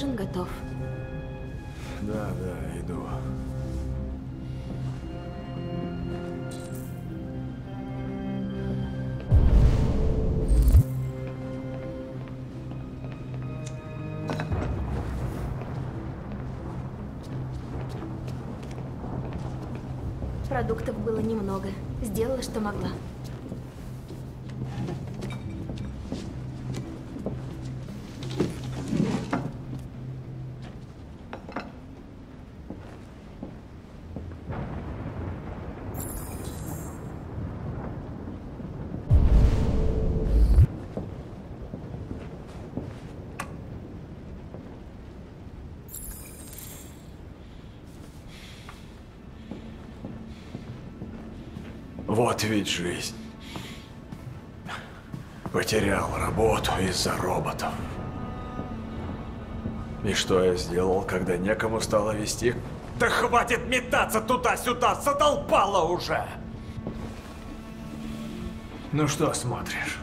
Ужин готов. Да, да, иду. Продуктов было немного. Сделала, что могла. Вот ведь жизнь. Потерял работу из-за роботов. И что я сделал, когда некому стало вести? Да хватит метаться туда-сюда, задолбало уже! Ну что смотришь?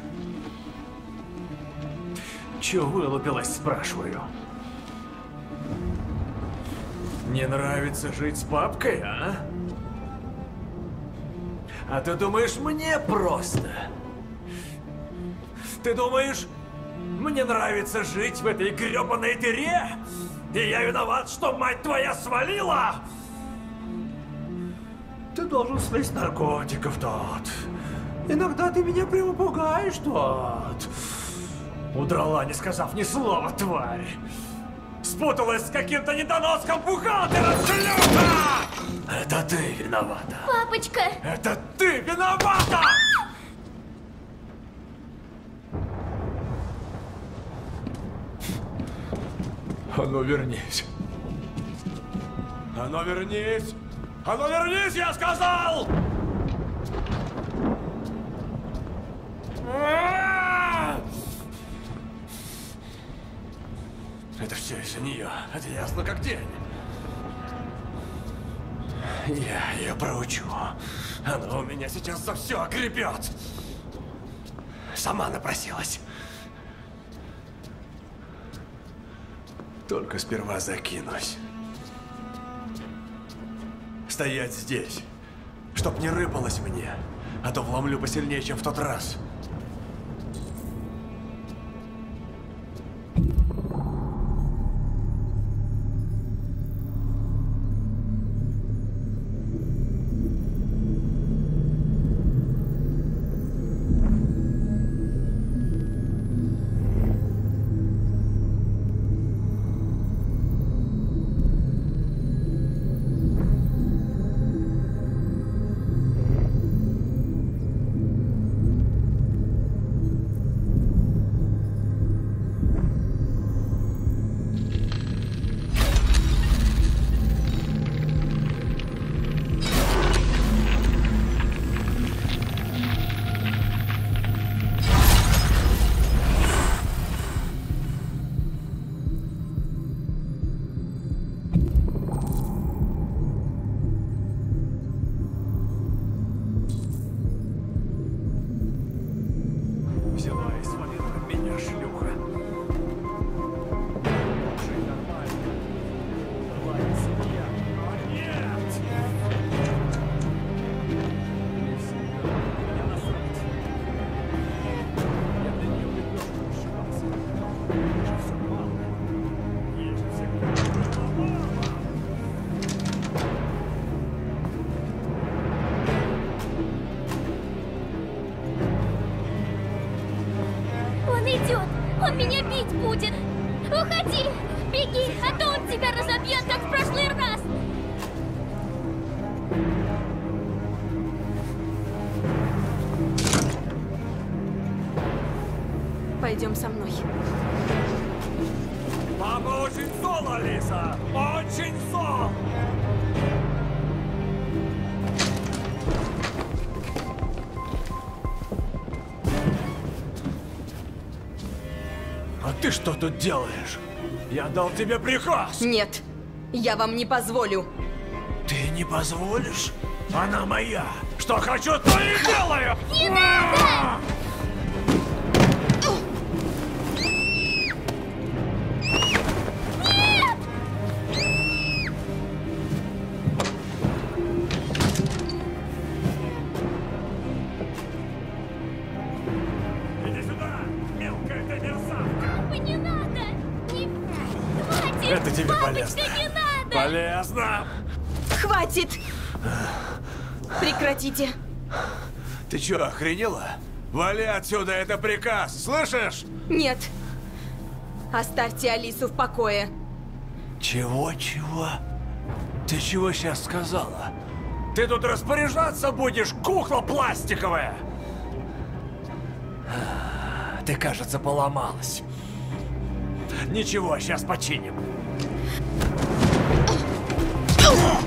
Чё вылупилась, спрашиваю? Не нравится жить с папкой, а? А ты думаешь, мне просто? Ты думаешь, мне нравится жить в этой грёбаной дыре? И я виноват, что мать твоя свалила? Ты должен слезть наркотиков, тот. Иногда ты меня прямо пугаешь, тот. Удрала, не сказав ни слова, тварь. Спуталась с каким-то недоноском бухгалтера, шлюха! Это ты виновата. Папочка! Это ты виновата! А ну вернись. А ну вернись! А ну вернись, я сказал! Это все из-за нее. Это ясно как день. Я ее проучу. Она у меня сейчас за все огребет. Сама напросилась. Только сперва закинусь. Стоять здесь, чтоб не рыпалось мне, а то вломлю посильнее, чем в тот раз. Будет! Уходи! Беги, а то он тебя разобьет, как в прошлый раз! Пойдем со мной. Папа очень зол, Алиса! Очень зол! Ты что тут делаешь? Я дал тебе приказ! Нет, Я вам не позволю. Ты не позволишь? Она моя. Что хочу, то и делаю. Не надо! Это тебе Папочка, полезно. не надо! Полезно. Хватит! Прекратите. Ты чё, охренела? Вали отсюда, это приказ, слышишь? Нет. Оставьте Алису в покое. Чего-чего? Ты чего сейчас сказала? Ты тут распоряжаться будешь, кукла пластиковая! Ты, кажется, поломалась. Ничего, сейчас починим. Oh!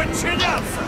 Подчиняться!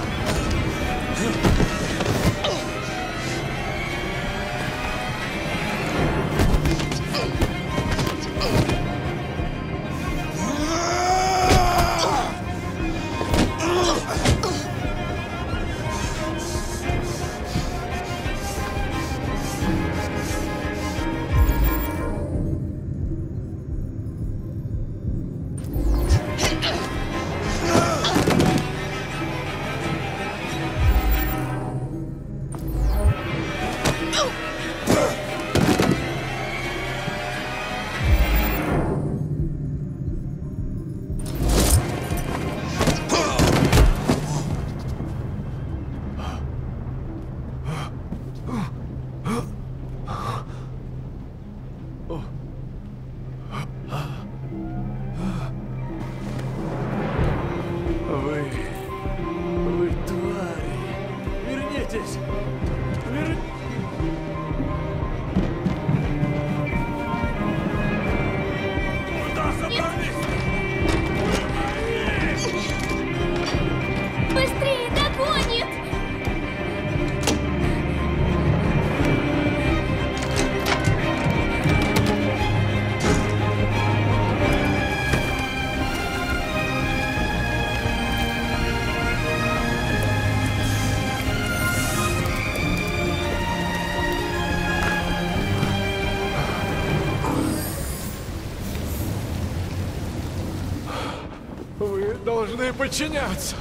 Вы должны подчиняться.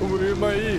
Вы мои.